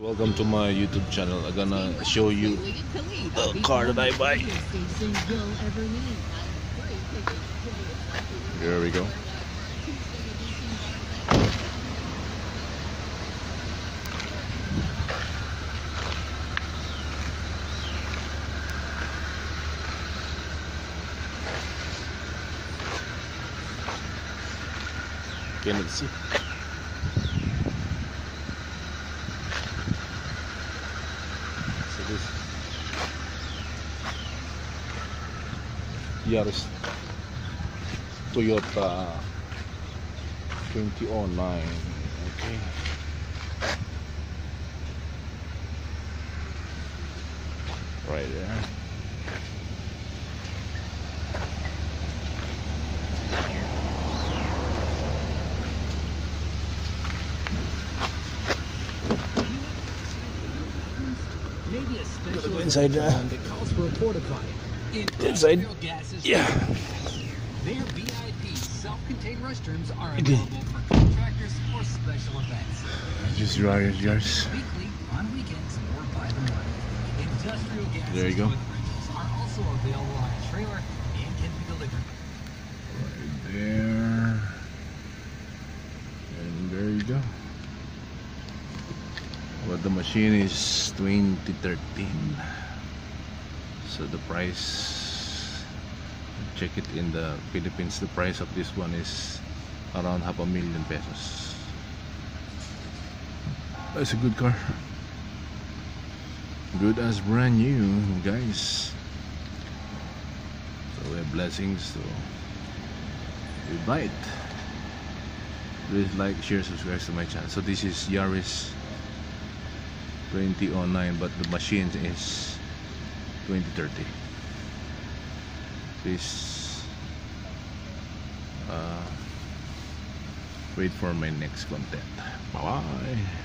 Welcome to my YouTube channel. I'm gonna show you the car that I buy. There we go. Cannot see. This. Yaris Toyota 2009 okay. Right there Maybe a special go inside there. that calls for a porta potty. Inside. Yeah. Their VIP self-contained restrooms are available for contractors or special events. just yours yours Weekly, on weekends, or by the month. Industrial gases There you go. are also available on a trailer and can be delivered. right there and there you go but the machine is 2013 so the price check it in the Philippines the price of this one is around half a million pesos. That's a good car. Good as brand new guys. So we have blessings so we buy it please like share subscribe to my channel. So this is Yaris 2009 but the machine is 2030 please uh, wait for my next content. Bye bye